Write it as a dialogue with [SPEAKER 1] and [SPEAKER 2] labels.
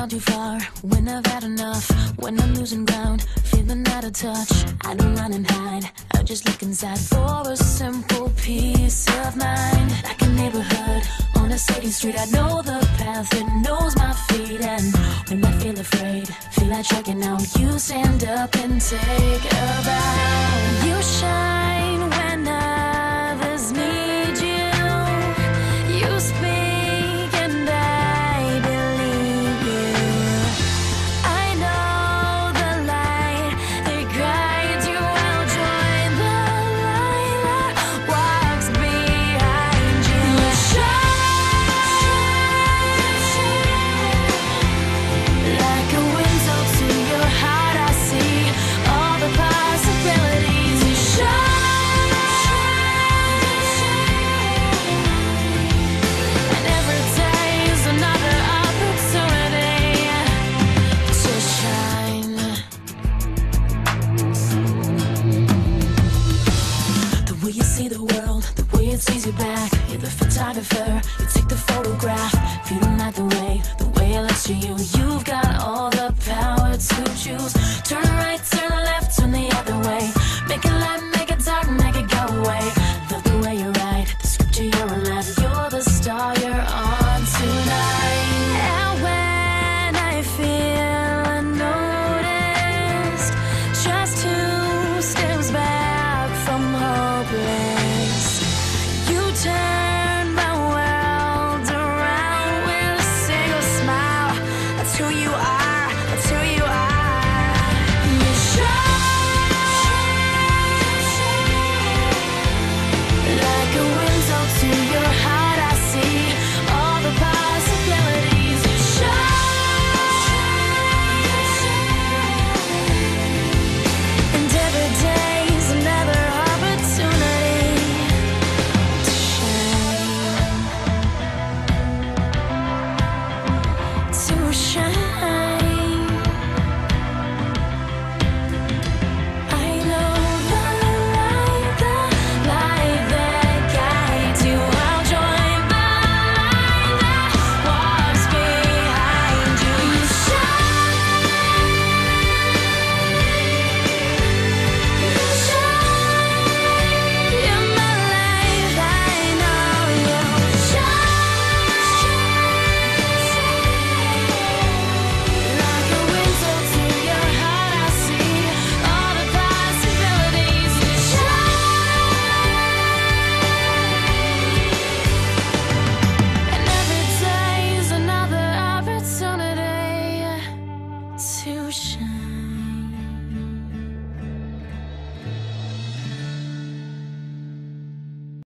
[SPEAKER 1] gone too far, when I've had enough, when I'm losing ground, feeling out of touch. I don't run and hide, I just look inside for a simple peace of mind. Like a neighborhood on a city street, I know the path, it knows my feet. And when I feel afraid, feel like checking out, you stand up and take a shine You're the photographer, you take the photograph. If you don't like the way, the way it looks to you, you've got all